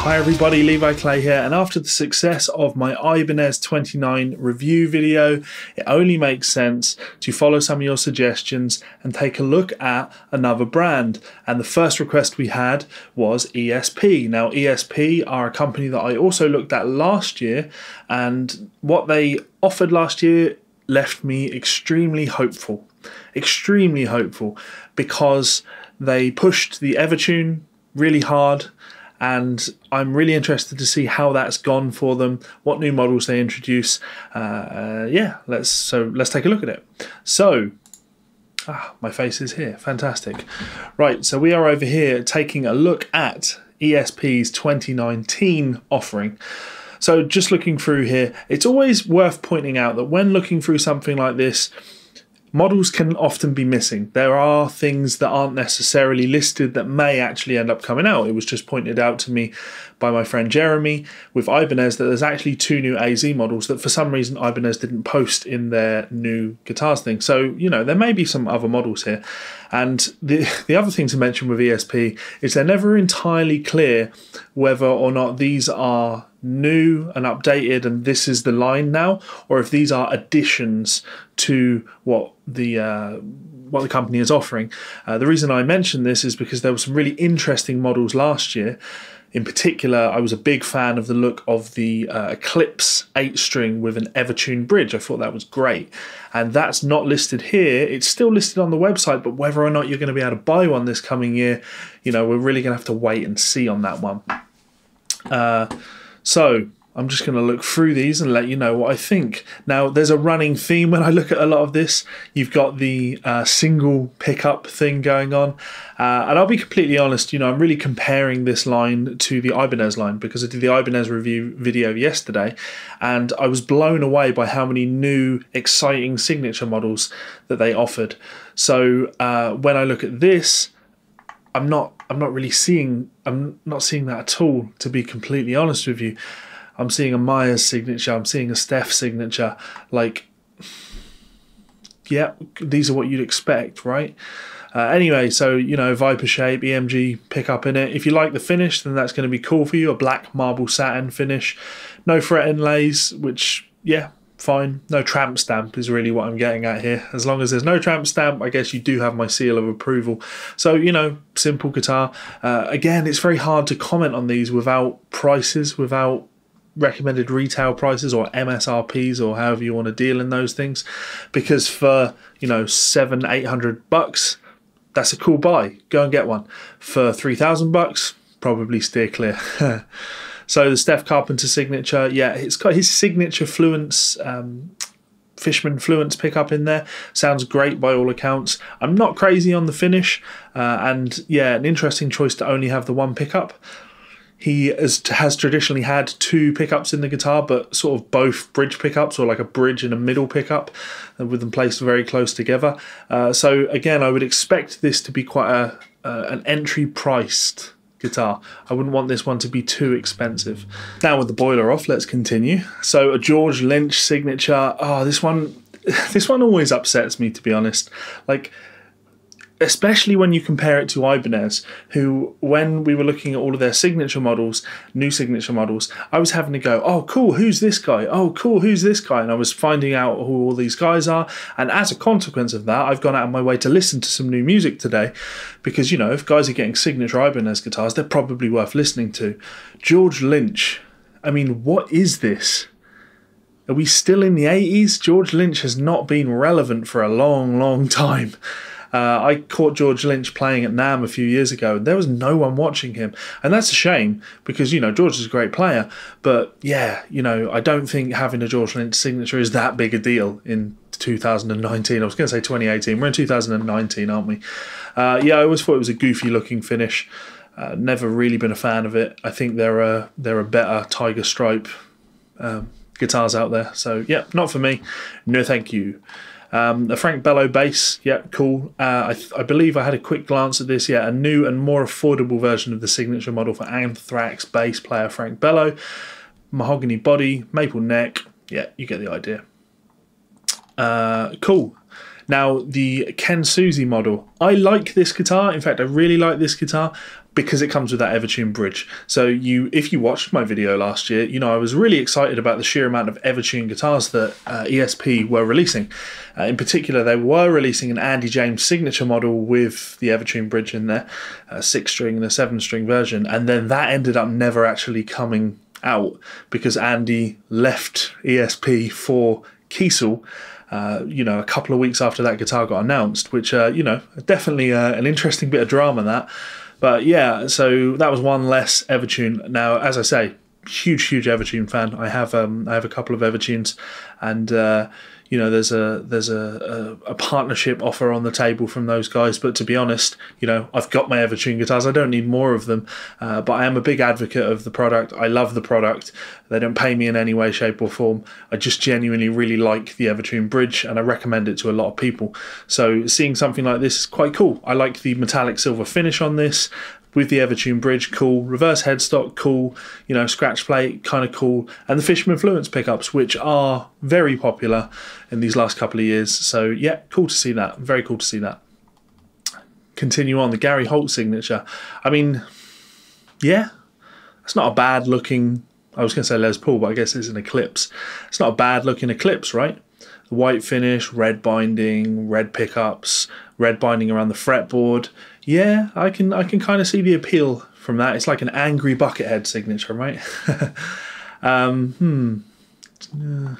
Hi everybody, Levi Clay here, and after the success of my Ibanez 29 review video, it only makes sense to follow some of your suggestions and take a look at another brand. And the first request we had was ESP. Now, ESP are a company that I also looked at last year, and what they offered last year left me extremely hopeful. Extremely hopeful because they pushed the Evertune really hard and I'm really interested to see how that's gone for them, what new models they introduce. Uh, uh, yeah, let's so let's take a look at it. So, ah, my face is here, fantastic. Right, so we are over here taking a look at ESP's 2019 offering. So, just looking through here, it's always worth pointing out that when looking through something like this, models can often be missing. There are things that aren't necessarily listed that may actually end up coming out. It was just pointed out to me by my friend Jeremy with Ibanez that there's actually two new AZ models that for some reason Ibanez didn't post in their new guitars thing. So, you know, there may be some other models here. And the, the other thing to mention with ESP is they're never entirely clear whether or not these are new and updated and this is the line now or if these are additions to what the uh, what the company is offering. Uh, the reason I mention this is because there were some really interesting models last year. In particular, I was a big fan of the look of the uh, Eclipse 8 string with an Evertune bridge. I thought that was great. And that's not listed here. It's still listed on the website, but whether or not you're going to be able to buy one this coming year, you know, we're really going to have to wait and see on that one. So I'm just going to look through these and let you know what I think. Now, there's a running theme when I look at a lot of this. You've got the uh, single pickup thing going on. Uh, and I'll be completely honest, you know, I'm really comparing this line to the Ibanez line because I did the Ibanez review video yesterday and I was blown away by how many new, exciting signature models that they offered. So uh, when I look at this, I'm not I'm not really seeing I'm not seeing that at all to be completely honest with you. I'm seeing a Myers signature. I'm seeing a Steph signature. Like, yeah, these are what you'd expect, right? Uh, anyway, so you know, Viper shape, EMG pickup in it. If you like the finish, then that's going to be cool for you. A black marble satin finish, no fret inlays, which yeah, fine. No tramp stamp is really what I'm getting at here. As long as there's no tramp stamp, I guess you do have my seal of approval. So, you know, simple guitar. Uh, again, it's very hard to comment on these without prices, without recommended retail prices or MSRPs or however you want to deal in those things because for you know seven eight hundred bucks that's a cool buy go and get one for three thousand bucks probably steer clear so the Steph Carpenter signature yeah it's got his signature Fluence um, Fishman Fluence pickup in there. Sounds great by all accounts. I'm not crazy on the finish, uh, and yeah, an interesting choice to only have the one pickup. He has, has traditionally had two pickups in the guitar, but sort of both bridge pickups or like a bridge and a middle pickup uh, with them placed very close together. Uh, so again, I would expect this to be quite a uh, an entry priced guitar. I wouldn't want this one to be too expensive. Now with the boiler off, let's continue. So a George Lynch signature. Oh, this one this one always upsets me to be honest. Like especially when you compare it to Ibanez, who, when we were looking at all of their signature models, new signature models, I was having to go, oh, cool, who's this guy? Oh, cool, who's this guy? And I was finding out who all these guys are. And as a consequence of that, I've gone out of my way to listen to some new music today because, you know, if guys are getting signature Ibanez guitars, they're probably worth listening to. George Lynch, I mean, what is this? Are we still in the 80s? George Lynch has not been relevant for a long, long time. Uh, I caught George Lynch playing at NAMM a few years ago, and there was no one watching him, and that's a shame because you know George is a great player, but yeah, you know I don't think having a George Lynch signature is that big a deal in 2019. I was going to say 2018. We're in 2019, aren't we? Uh, yeah, I always thought it was a goofy looking finish. Uh, never really been a fan of it. I think there are there are better Tiger Stripe um, guitars out there. So yeah, not for me. No, thank you. Um, a Frank Bello bass, yeah, cool. Uh, I, I, believe I had a quick glance at this. Yeah, a new and more affordable version of the signature model for Anthrax bass player Frank Bello. Mahogany body, maple neck. Yeah, you get the idea. Uh, cool. Now, the Ken Susi model. I like this guitar. In fact, I really like this guitar, because it comes with that Evertune bridge. So you, if you watched my video last year, you know I was really excited about the sheer amount of Evertune guitars that uh, ESP were releasing. Uh, in particular, they were releasing an Andy James signature model with the Evertune bridge in there, a six string and a seven string version, and then that ended up never actually coming out because Andy left ESP for Kiesel. Uh, you know, a couple of weeks after that guitar got announced, which, uh, you know, definitely uh, an interesting bit of drama that. But yeah, so that was one less Evertune. Now, as I say, huge, huge Evertune fan. I have um, I have a couple of Evertunes, and uh, you know there's a there's a, a, a, partnership offer on the table from those guys. But to be honest you know I've got my Evertune guitars. I don't need more of them. Uh, but I am a big advocate of the product. I love the product. They don't pay me in any way shape or form. I just genuinely really like the Evertune bridge and I recommend it to a lot of people. So seeing something like this is quite cool. I like the metallic silver finish on this with the Evertune bridge, cool. Reverse headstock, cool. You know, scratch plate, kind of cool. And the Fishman Fluence pickups, which are very popular in these last couple of years. So yeah, cool to see that. Very cool to see that. Continue on the Gary Holt signature. I mean, yeah, it's not a bad looking. I was going to say Les Paul, but I guess it's an Eclipse. It's not a bad looking Eclipse, right? The white finish, red binding, red pickups, red binding around the fretboard yeah, I can I can kind of see the appeal from that. It's like an angry buckethead signature, right? um, hmm. Uh,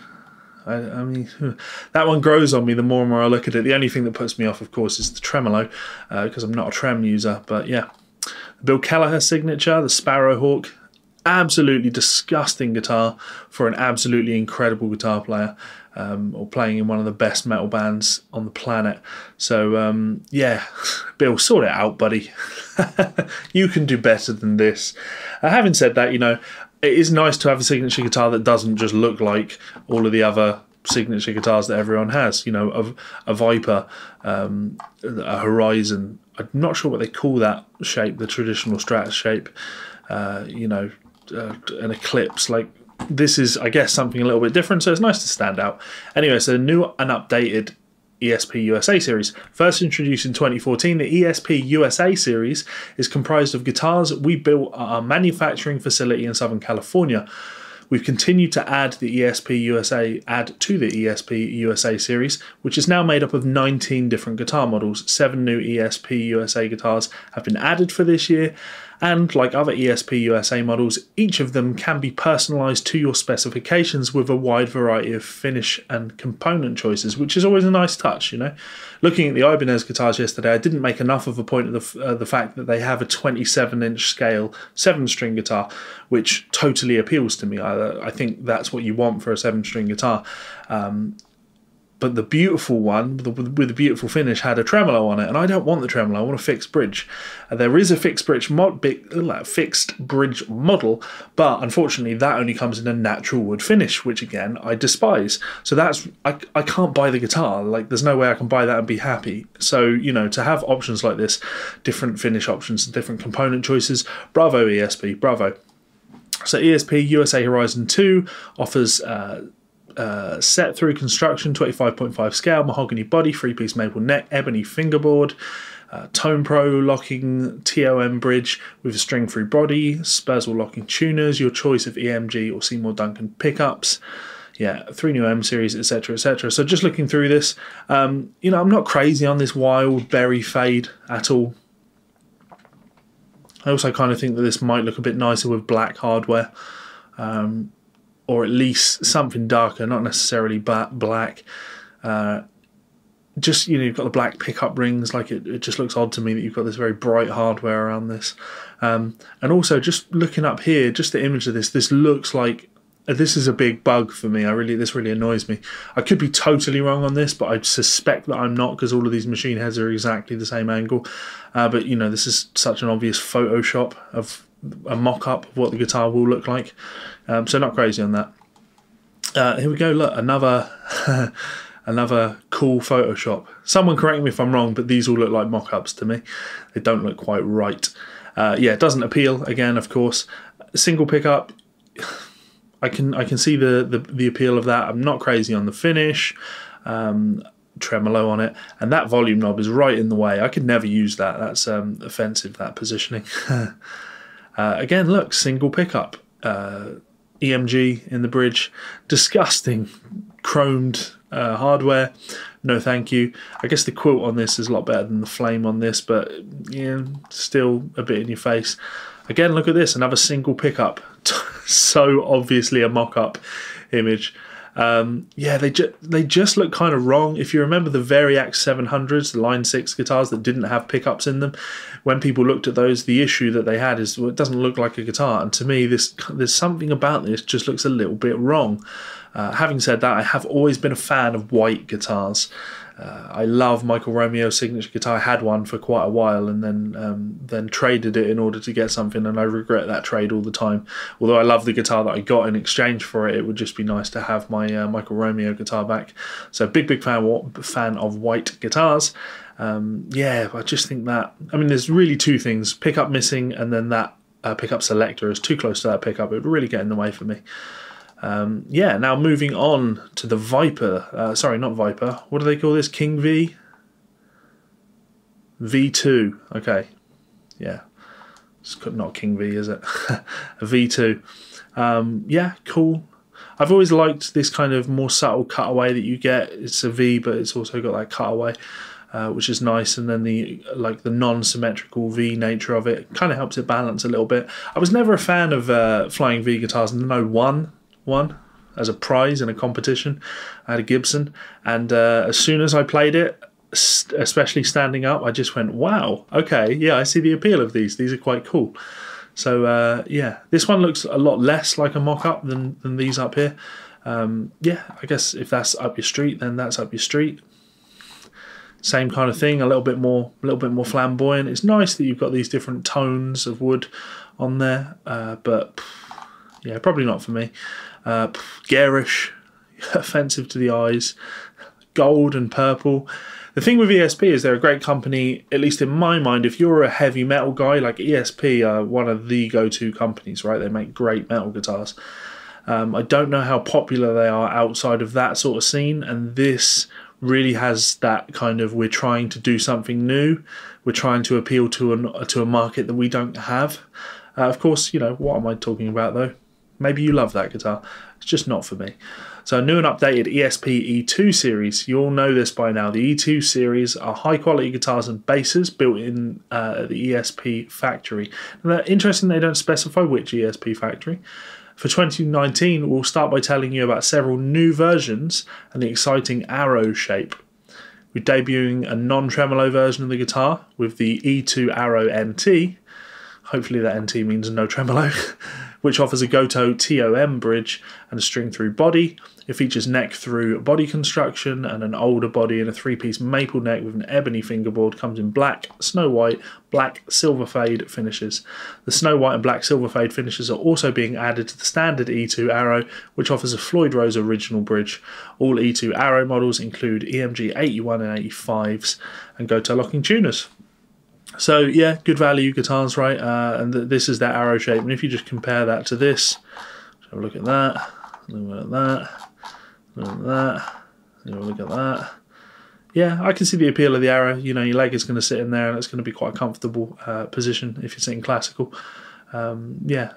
I, I, mean, that one grows on me the more and more I look at it. The only thing that puts me off, of course, is the tremolo, because uh, I'm not a trem user. But yeah, Bill Kelliher signature, the Sparrowhawk, absolutely disgusting guitar for an absolutely incredible guitar player um, or playing in one of the best metal bands on the planet. So, um, yeah, Bill, sort it out, buddy. you can do better than this. Uh, having said that, you know, it is nice to have a signature guitar that doesn't just look like all of the other signature guitars that everyone has. You know, a, a Viper, um, a Horizon. I'm not sure what they call that shape, the traditional Strat shape. Uh, you know, uh, an Eclipse. Like this is, I guess, something a little bit different, so it's nice to stand out. Anyway, so new and updated ESP USA series. First introduced in 2014, the ESP USA series is comprised of guitars we built at our manufacturing facility in Southern California. We've continued to add the ESP USA add to the ESP USA series, which is now made up of 19 different guitar models. Seven new ESP USA guitars have been added for this year, and like other ESP USA models, each of them can be personalised to your specifications with a wide variety of finish and component choices, which is always a nice touch, you know. Looking at the Ibanez guitars yesterday, I didn't make enough of a point of the, uh, the fact that they have a 27 inch scale 7 string guitar, which totally appeals to me. I, I think that's what you want for a 7 string guitar. Um, but the beautiful one with the, beautiful finish had a tremolo on it, and I don't want the tremolo. I want a fixed bridge. Uh, there is a fixed bridge mod, big, fixed bridge model, but unfortunately that only comes in a natural wood finish, which again I despise. So that's I, I can't buy the guitar. Like there's no way I can buy that and be happy. So you know to have options like this, different finish options, different component choices. Bravo ESP, bravo. So ESP USA Horizon 2 offers. Uh, uh, set through construction, 25.5 scale, mahogany body, three piece maple neck, ebony fingerboard, uh, Tone Pro locking TOM bridge with a string free body, Sperzel locking tuners, your choice of EMG or Seymour Duncan pickups. Yeah, three new M series, etc., etc. So just looking through this, um, you know, I'm not crazy on this wild berry fade at all. I also kind of think that this might look a bit nicer with black hardware. Um, or at least something darker, not necessarily black. Uh, just you know, you've got the black pickup rings. Like it, it just looks odd to me that you've got this very bright hardware around this. Um, and also, just looking up here, just the image of this, this looks like uh, this is a big bug for me. I really, this really annoys me. I could be totally wrong on this, but I suspect that I'm not because all of these machine heads are exactly the same angle. Uh, but you know, this is such an obvious Photoshop of a mock-up of what the guitar will look like. Um, so not crazy on that. Uh, here we go. Look, another another cool Photoshop. Someone correct me if I'm wrong, but these all look like mock-ups to me. They don't look quite right. Uh, yeah, it doesn't appeal. Again, of course, single pickup. I can I can see the, the the appeal of that. I'm not crazy on the finish. Um, tremolo on it, and that volume knob is right in the way. I could never use that. That's um, offensive. That positioning. uh, again, look, single pickup. Uh, EMG in the bridge. Disgusting, chromed uh, hardware. No, thank you. I guess the quilt on this is a lot better than the flame on this, but yeah, still a bit in your face. Again, look at this, another single pickup. so obviously a mock-up image. Um, yeah, they ju- they just look kind of wrong. If you remember the Variax 700s, the Line 6 guitars that didn't have pickups in them, when people looked at those, the issue that they had is well, it doesn't look like a guitar. And to me, this there's something about this just looks a little bit wrong. Uh, having said that, I have always been a fan of white guitars. Uh, I love Michael Romeo signature guitar. I had one for quite a while and then um, then traded it in order to get something, and I regret that trade all the time. Although I love the guitar that I got in exchange for it, it would just be nice to have my uh, Michael Romeo guitar back. So big big fan fan of white guitars. Um, yeah, I just think that I mean, there's really two things: pickup missing, and then that uh, pickup selector is too close to that pickup. It would really get in the way for me. Um, yeah, now moving on to the Viper. Uh, sorry, not Viper. What do they call this? King V? V2. Okay. Yeah. It's not King V, is it? V2. Um, yeah, cool. I've always liked this kind of more subtle cutaway that you get. It's a V, but it's also got that cutaway. Uh, which is nice, and then the like the non-symmetrical V nature of it kind of helps it balance a little bit. I was never a fan of uh, flying V guitars, no one one as a prize in a competition. I had a Gibson, and uh, as soon as I played it, especially standing up, I just went, "Wow, okay, yeah, I see the appeal of these. These are quite cool." So uh, yeah, this one looks a lot less like a mock-up than than these up here. Um, yeah, I guess if that's up your street, then that's up your street. Same kind of thing, a little bit more, a little bit more flamboyant. It's nice that you've got these different tones of wood on there, uh, but yeah, probably not for me. Uh, garish, offensive to the eyes, gold and purple. The thing with ESP is they're a great company, at least in my mind. If you're a heavy metal guy, like ESP are one of the go to companies, right? They make great metal guitars. Um, I don't know how popular they are outside of that sort of scene, and this really has that kind of we're trying to do something new, we're trying to appeal to a to a market that we don't have. Uh, of course, you know what am I talking about though? Maybe you love that guitar. It's just not for me. So a new and updated ESP E2 series. You all know this by now. The E2 series are high quality guitars and basses built in uh, the ESP factory. They're interesting they don't specify which ESP factory. For 2019, we'll start by telling you about several new versions and the exciting arrow shape. We're debuting a non-tremolo version of the guitar with the E2 Arrow NT. Hopefully that NT means no tremolo. which offers a Gotoh TOM bridge and a string through body. It features neck through body construction and an alder body and a three piece maple neck with an ebony fingerboard. Comes in black, snow white, black, silver fade finishes. The snow white and black silver fade finishes are also being added to the standard E2 Arrow, which offers a Floyd Rose original bridge. All E2 Arrow models include EMG 81 and 85s and Gotoh locking tuners. So yeah, good value guitars, right? Uh, and th this is that arrow shape. And if you just compare that to this, have a look at that, look at that, look at that, look at that. Yeah, I can see the appeal of the arrow. You know, your leg is going to sit in there, and it's going to be quite a comfortable uh, position if you're sitting classical um, yeah,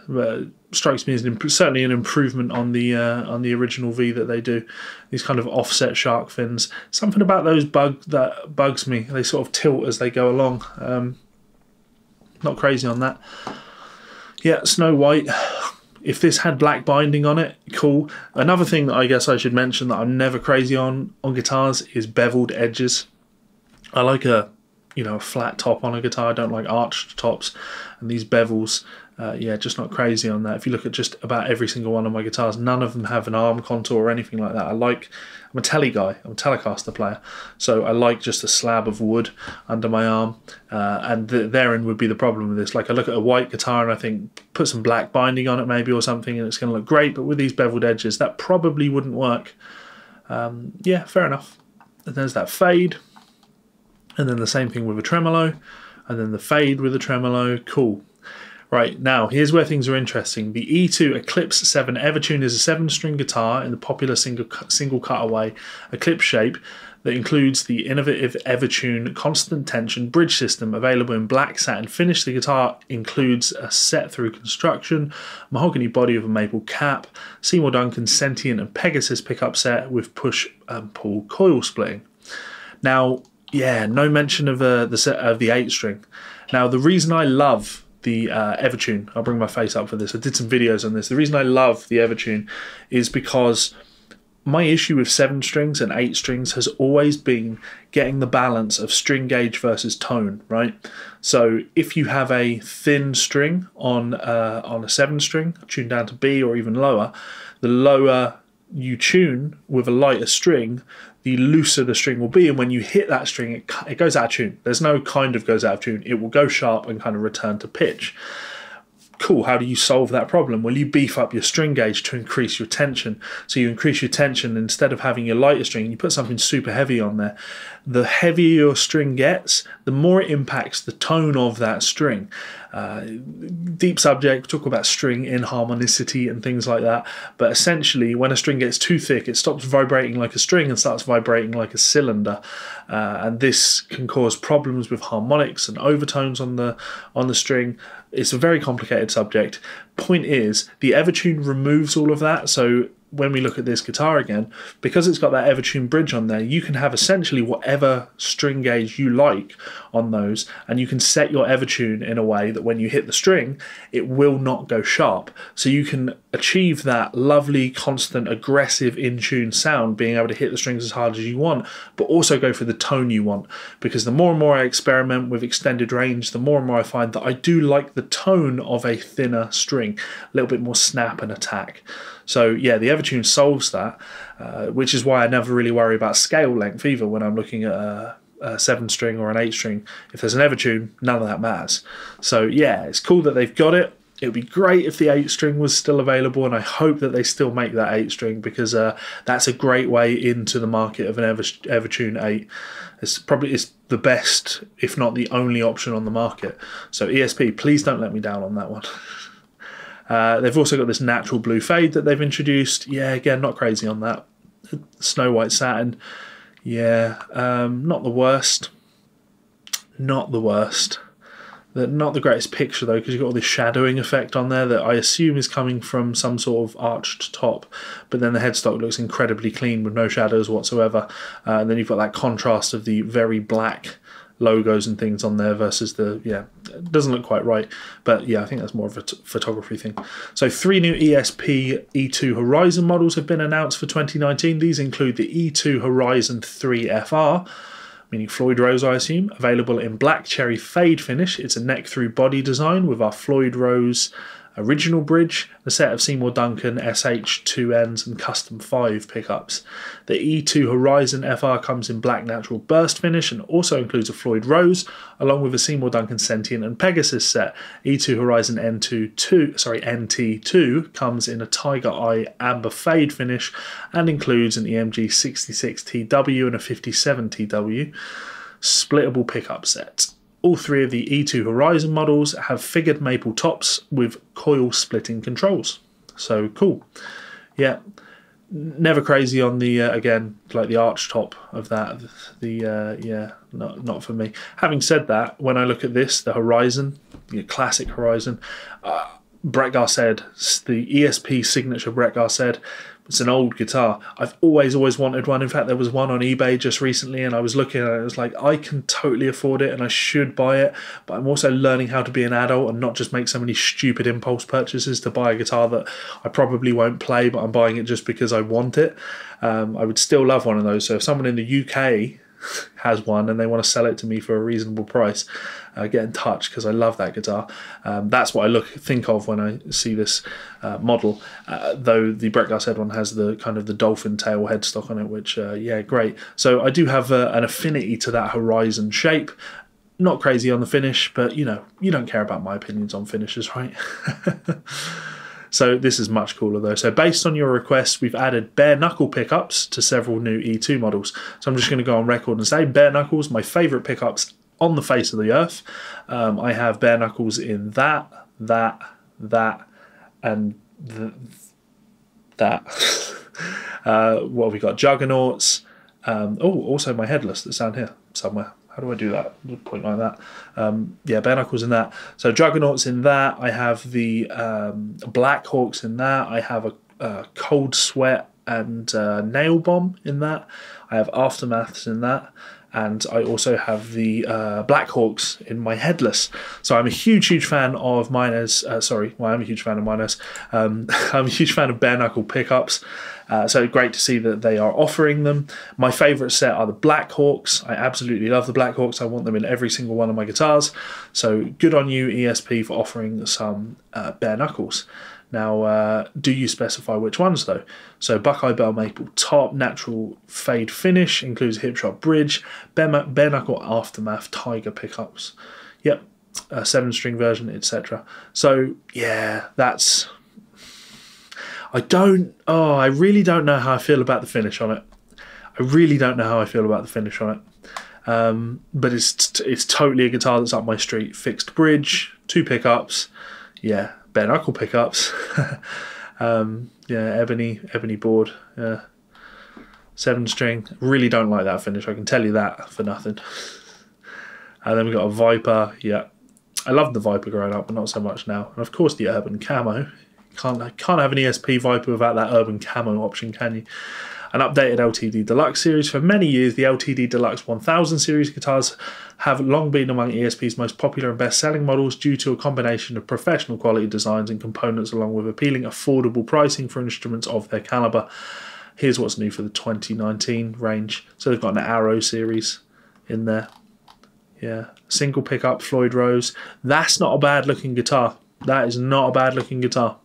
strikes me as an certainly an improvement on the uh, on the original V that they do. These kind of offset shark fins. Something about those bug that bugs me. They sort of tilt as they go along. Um, not crazy on that. Yeah, Snow White. If this had black binding on it, cool. Another thing that I guess I should mention that I'm never crazy on on guitars is beveled edges. I like a you know a flat top on a guitar. I don't like arched tops, and these bevels uh, yeah, just not crazy on that. If you look at just about every single one of my guitars, none of them have an arm contour or anything like that. I like, I'm a tele guy, I'm a Telecaster player, so I like just a slab of wood under my arm, uh, and th therein would be the problem with this. Like I look at a white guitar and I think put some black binding on it maybe or something, and it's going to look great. But with these beveled edges, that probably wouldn't work. Um, yeah, fair enough. And there's that fade, and then the same thing with a tremolo, and then the fade with a tremolo. Cool Right, now here's where things are interesting. The E2 Eclipse 7 Evertune is a seven string guitar in the popular single, single cutaway Eclipse shape that includes the innovative Evertune constant tension bridge system available in black satin finish. The guitar includes a set through construction, mahogany body with a maple cap, Seymour Duncan Sentient and Pegasus pickup set with push and pull coil splitting. Now, yeah, no mention of uh, the set of the eight string. Now, the reason I love the uh, Evertune. I'll bring my face up for this. I did some videos on this. The reason I love the Evertune is because my issue with seven strings and eight strings has always been getting the balance of string gauge versus tone, right? So if you have a thin string on uh, on a seven string, tuned down to B or even lower, the lower you tune with a lighter string, the looser the string will be. And when you hit that string, it, it goes out of tune. There's no kind of goes out of tune. It will go sharp and kind of return to pitch. Cool, how do you solve that problem? Well, you beef up your string gauge to increase your tension. So you increase your tension instead of having your lighter string, you put something super heavy on there. The heavier your string gets, the more it impacts the tone of that string. Uh, deep subject, talk about string inharmonicity and things like that. But essentially, when a string gets too thick, it stops vibrating like a string and starts vibrating like a cylinder. Uh, and this can cause problems with harmonics and overtones on the on the string. It's a very complicated subject. Point is, the Evertune removes all of that, so when we look at this guitar again, because it's got that Evertune bridge on there, you can have essentially whatever string gauge you like on those, and you can set your Evertune in a way that when you hit the string, it will not go sharp. So you can achieve that lovely, constant, aggressive, in tune sound, being able to hit the strings as hard as you want, but also go for the tone you want. Because the more and more I experiment with extended range, the more and more I find that I do like the tone of a thinner string, a little bit more snap and attack. So yeah, the Evertune solves that, uh, which is why I never really worry about scale length either when I'm looking at a, a seven string or an eight string. If there's an Evertune, none of that matters. So yeah, it's cool that they've got it. It would be great if the eight string was still available, and I hope that they still make that eight string because uh, that's a great way into the market of an Ever Evertune eight. It's probably it's the best, if not the only option on the market. So ESP, please don't let me down on that one. Uh, they've also got this natural blue fade that they've introduced. Yeah, again, not crazy on that. Snow White Satin. Yeah, um, not the worst. Not the worst. Not the greatest picture though, because you've got all this shadowing effect on there that I assume is coming from some sort of arched top. But then the headstock looks incredibly clean with no shadows whatsoever. Uh, and then you've got that contrast of the very black logos and things on there versus the yeah it doesn't look quite right but yeah i think that's more of a photography thing. So three new esp e2 horizon models have been announced for 2019 these include the e2 horizon 3 fr meaning floyd rose i assume available in black cherry fade finish. It's a neck through body design with our floyd rose original bridge, a set of Seymour Duncan SH2Ns and Custom 5 pickups. The E2 Horizon FR comes in black natural burst finish and also includes a Floyd Rose, along with a Seymour Duncan Sentient and Pegasus set. E2 Horizon N2 2, sorry, NT2 comes in a Tiger Eye amber fade finish and includes an EMG 66 TW and a 57 TW splittable pickup set. All three of the E2 Horizon models have figured maple tops with coil splitting controls. So cool. Yeah, never crazy on the uh, again like the arch top of that. The uh, yeah, not not for me. Having said that, when I look at this, the Horizon, the classic Horizon, uh, Brett the ESP signature Brett Garsed it's an old guitar. I've always, always wanted one. In fact, there was one on eBay just recently, and I was looking at it. It was like, I can totally afford it and I should buy it. But I'm also learning how to be an adult and not just make so many stupid impulse purchases to buy a guitar that I probably won't play, but I'm buying it just because I want it. Um, I would still love one of those. So if someone in the UK has one and they want to sell it to me for a reasonable price, uh, get in touch because I love that guitar. Um, that's what I look think of when I see this uh, model. Uh, though the Brett Garsed one has the kind of the dolphin tail headstock on it, which uh, yeah, great. So I do have uh, an affinity to that Horizon shape. Not crazy on the finish, but you know, you don't care about my opinions on finishes, right? So this is much cooler though. So based on your request, we've added bare knuckle pickups to several new E2 models. So I'm just going to go on record and say bare knuckles, my favorite pickups on the face of the earth. Um, I have bare knuckles in that, that, that, and th- that. uh, what have we got? Juggernauts. Um, oh, also my headless that's down here somewhere. How do I do that? Point like that. Um, yeah, bare knuckles in that. So Juggernauts in that. I have the um, Black Hawks in that. I have a, a Cold Sweat and uh, Nail Bomb in that. I have Aftermaths in that and I also have the uh, Blackhawks in my headless. So I'm a huge, huge fan of miners. Uh, sorry, well, I'm a huge fan of miners. Um, I'm a huge fan of bare knuckle pickups. Uh, so great to see that they are offering them. My favourite set are the Blackhawks. I absolutely love the Blackhawks. I want them in every single one of my guitars. So good on you, ESP, for offering some uh, bare knuckles. Now, uh, do you specify which ones though? So, Buckeye Burl Maple top, natural fade finish, includes Hipshot bridge, bare, bare knuckle aftermath, tiger pickups. Yep, a seven string version, etc. So, yeah, that's. I don't. Oh, I really don't know how I feel about the finish on it. I really don't know how I feel about the finish on it. Um, but it's it's totally a guitar that's up my street. Fixed bridge, two pickups. Yeah, bare knuckle pickups. um, yeah, ebony ebony board. Yeah, seven string. Really don't like that finish. I can tell you that for nothing. and then we got a Viper. Yeah, I loved the Viper growing up, but not so much now. And of course the Urban Camo. Can't can't have an ESP Viper without that Urban Camo option, can you? An updated LTD Deluxe series. For many years, the LTD Deluxe 1000 series guitars have long been among ESP's most popular and best selling models due to a combination of professional quality designs and components, along with appealing, affordable pricing for instruments of their caliber. Here's what's new for the 2019 range. So they've got an Arrow series in there. Yeah, single pickup Floyd Rose. That's not a bad looking guitar. That is not a bad looking guitar.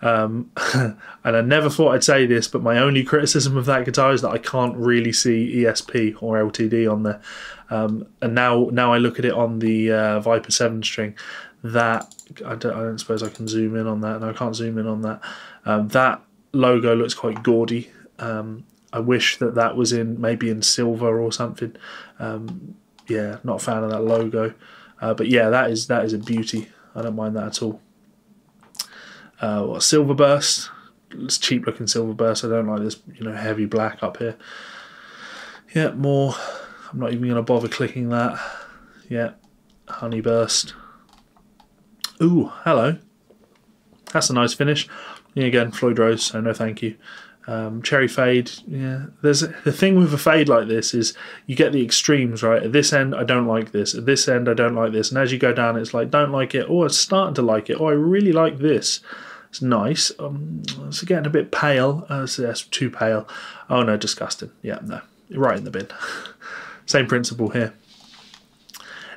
Um, and I never thought I'd say this, but my only criticism of that guitar is that I can't really see ESP or LTD on there. Um, and now, now I look at it on the uh, Viper Seven string. That I don't, I don't, suppose I can zoom in on that. No, I can't zoom in on that. Um, that logo looks quite gaudy. Um, I wish that that was in maybe in silver or something. Um, yeah, not a fan of that logo. Uh, but yeah, that is that is a beauty. I don't mind that at all. Uh, what silver burst? It's cheap looking silver burst. I don't like this, you know, heavy black up here. Yeah, more. I'm not even going to bother clicking that. Yeah, honey burst. Ooh, hello. That's a nice finish. Yeah, again, Floyd Rose, so no thank you. Um, cherry fade, yeah. There's the thing with a fade like this is you get the extremes, right? At this end, I don't like this. At this end, I don't like this. And as you go down, it's like don't like it. Oh, it's starting to like it. Oh, I really like this. It's nice. Um, it's getting a bit pale. Uh, so that's too pale. Oh no, disgusting. Yeah, no, right in the bin. Same principle here.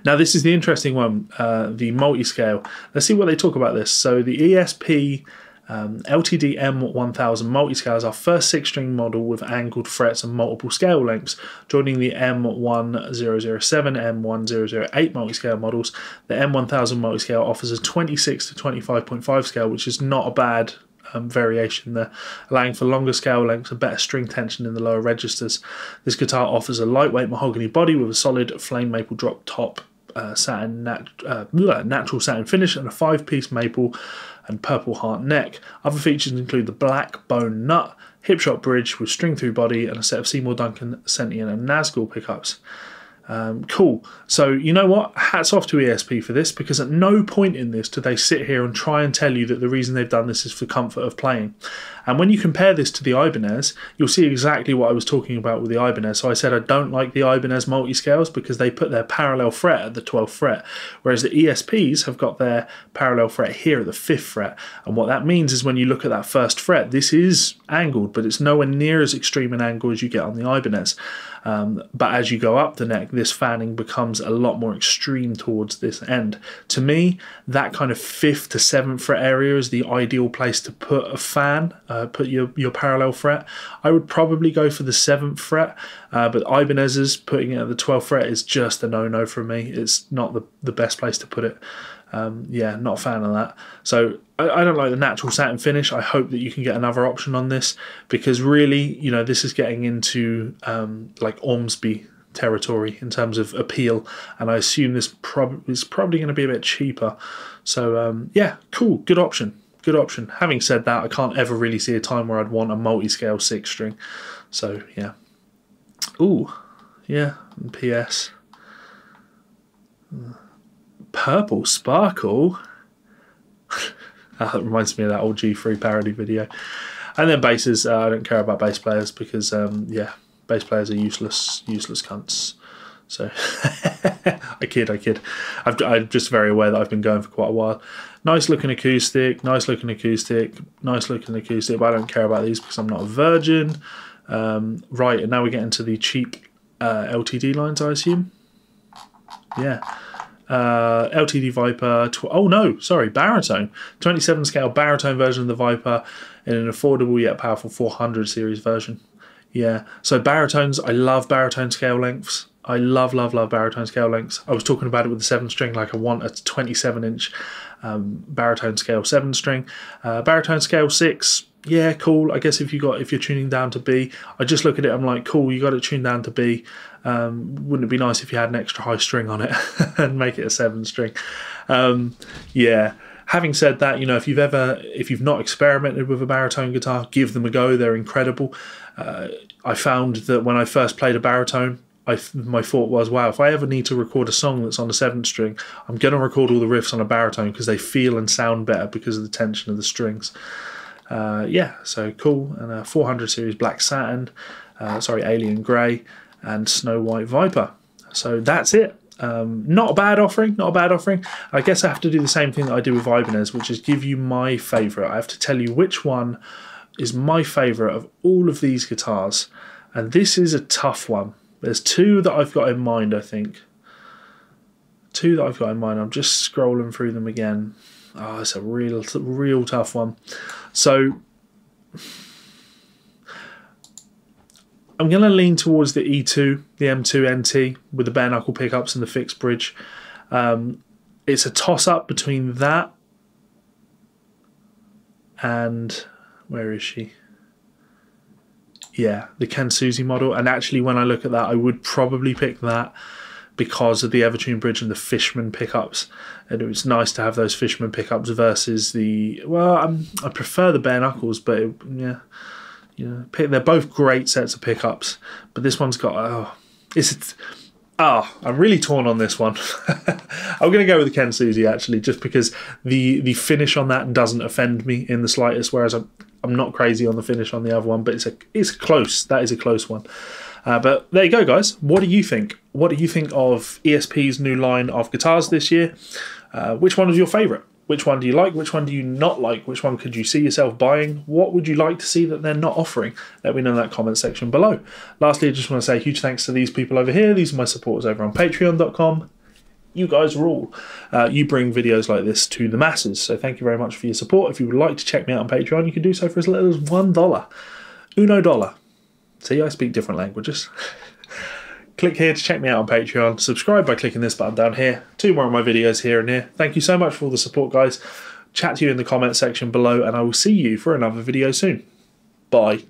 Now this is the interesting one, uh, the multi-scale. Let's see what they talk about this. So the ESP um, LTD M1000 multi-scale is our first six-string model with angled frets and multiple scale lengths. Joining the M1007, M1008 multi-scale models, the M1000 multi-scale offers a 26 to 25.5 scale, which is not a bad um, variation there, allowing for longer scale lengths and better string tension in the lower registers. This guitar offers a lightweight mahogany body with a solid flame maple drop top, uh, satin nat- uh, natural satin finish, and a five-piece maple and Purple Heart neck. Other features include the black bone nut, hipshot bridge with string through body, and a set of Seymour Duncan, Sentient, and Nazgul pickups. Um, cool. So, you know what? Hats off to ESP for this because at no point in this do they sit here and try and tell you that the reason they've done this is for comfort of playing. And when you compare this to the Ibanez, you'll see exactly what I was talking about with the Ibanez. So I said I don't like the Ibanez multi-scales because they put their parallel fret at the 12th fret, whereas the ESPs have got their parallel fret here at the 5th fret. And what that means is when you look at that first fret, this is angled, but it's nowhere near as extreme an angle as you get on the Ibanez. Um, but as you go up the neck, this fanning becomes a lot more extreme towards this end. To me, that kind of fifth to seventh fret area is the ideal place to put a fan uh, put your, your parallel fret. I would probably go for the 7th fret, uh, but Ibanez's putting it at the 12th fret is just a no-no for me. It's not the, the best place to put it. Um, yeah, not a fan of that. So I, I, don't like the natural satin finish. I hope that you can get another option on this because really, you know, this is getting into um, like Ormsby territory in terms of appeal, and I assume this prob- is probably going to be a bit cheaper. So um, yeah, cool, good option, good option. Having said that, I can't ever really see a time where I'd want a multi-scale six string. So yeah. Ooh, yeah. PS. Purple sparkle. that reminds me of that old G3 parody video. And then basses. Uh, I don't care about bass players because um, yeah, bass players are useless, useless cunts. So I kid, I kid. i am just very aware that I've been going for quite a while. Nice looking acoustic, nice looking acoustic, nice looking acoustic. But I don't care about these because I'm not a virgin. Um, right, and now we get into the cheap uh, LTD lines, I assume. Yeah. Uh, LTD Viper. oh no, sorry, baritone. 27 scale baritone version of the Viper in an affordable yet powerful 400 series version. Yeah. So baritones, I love baritone scale lengths. I love, love, love baritone scale lengths. I was talking about it with the seven string, like I want a 27 inch um, baritone scale seven string. Uh, baritone scale six, yeah, cool. I guess if you got if you're tuning down to B, I just look at it. I'm like, cool. You got it tuned down to B. Um, wouldn't it be nice if you had an extra high string on it and make it a seven string? Um, yeah. Having said that, you know, if you've ever if you've not experimented with a baritone guitar, give them a go. They're incredible. Uh, I found that when I first played a baritone, I, my thought was, wow, if I ever need to record a song that's on a seventh string, I'm going to record all the riffs on a baritone because they feel and sound better because of the tension of the strings. Uh, yeah, so cool. And a 400 series Black Satin, uh, sorry, Alien Grey, and Snow White Viper. So that's it. Um, not a bad offering, not a bad offering. I guess I have to do the same thing that I do with Ibanez, which is give you my favourite. I have to tell you which one is my favourite of all of these guitars. And this is a tough one there's two that I've got in mind, I think. Two that I've got in mind. I'm just scrolling through them again. Oh, it's a real, real tough one. So I'm going to lean towards the E2, the M2 NT with the bare knuckle pickups and the fixed bridge. Um, it's a toss up between that and where is she? yeah, the Ken Susi model. And actually, when I look at that, I would probably pick that because of the Evertune bridge and the Fishman pickups. And it was nice to have those Fishman pickups versus the well, I'm, i prefer the bare knuckles, but it, yeah, you know, they're both great sets of pickups. But this one's got oh, it's. Ah, oh, I'm really torn on this one. I'm going to go with the Ken Susi actually, just because the the finish on that doesn't offend me in the slightest. Whereas I'm I'm not crazy on the finish on the other one, but it's a it's close. That is a close one. Uh, but there you go, guys. What do you think? What do you think of ESP's new line of guitars this year? Uh, which one is your favourite? Which one do you like? Which one do you not like? Which one could you see yourself buying? What would you like to see that they're not offering? Let me know in that comment section below. Lastly, I just want to say huge thanks to these people over here. These are my supporters over on patreon.com you guys rule. Uh, you bring videos like this to the masses. So thank you very much for your support. If you would like to check me out on Patreon, you can do so for as little as one dollar. Uno dollar. See, I speak different languages. Click here to check me out on Patreon. Subscribe by clicking this button down here. Two more of my videos here and here. Thank you so much for all the support, guys. Chat to you in the comment section below, and I will see you for another video soon. Bye.